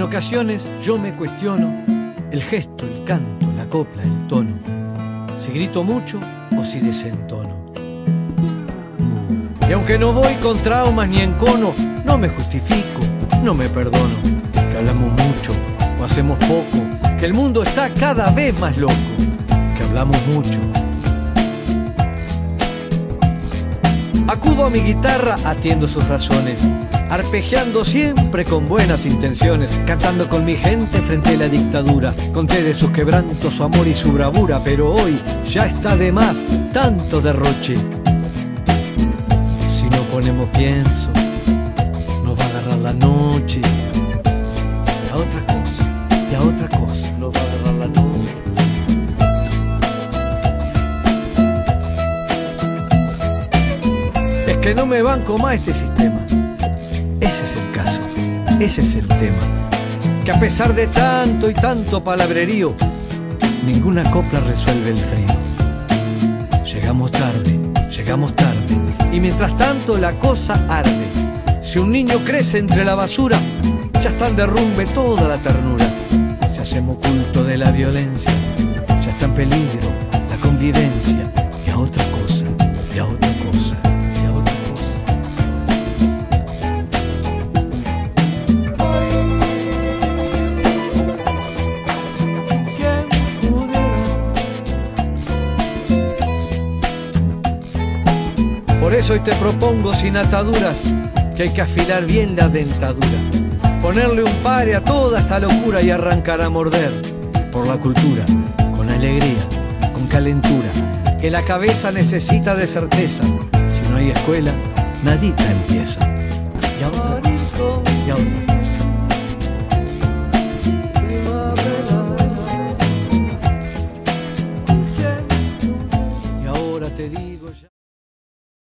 En ocasiones yo me cuestiono el gesto, el canto, la copla, el tono. Si grito mucho o si desentono. Y aunque no voy con traumas ni en cono, no me justifico, no me perdono. Que hablamos mucho o hacemos poco, que el mundo está cada vez más loco, que hablamos mucho. Acudo a mi guitarra, atiendo sus razones, arpegiando siempre con buenas intenciones, cantando con mi gente frente a la dictadura. Conté de sus quebrantos, su amor y su bravura, pero hoy ya está de más tanto derroche. Si no ponemos pienso, nos va a agarrar la noche. Y a otra cosa, y a otra cosa, nos va a agarrar la noche. No me banco más este sistema. Ese es el caso, ese es el tema. Que a pesar de tanto y tanto palabrerío, ninguna copla resuelve el frío. Llegamos tarde, llegamos tarde, y mientras tanto la cosa arde. Si un niño crece entre la basura, ya está en derrumbe toda la ternura. Si hacemos culto de la violencia, ya está en peligro la convivencia. Y a otra eso hoy te propongo sin ataduras que hay que afilar bien la dentadura, ponerle un pare a toda esta locura y arrancar a morder por la cultura, con alegría, con calentura, que la cabeza necesita de certeza. Si no hay escuela, nadita empieza. Y otra y otra te digo.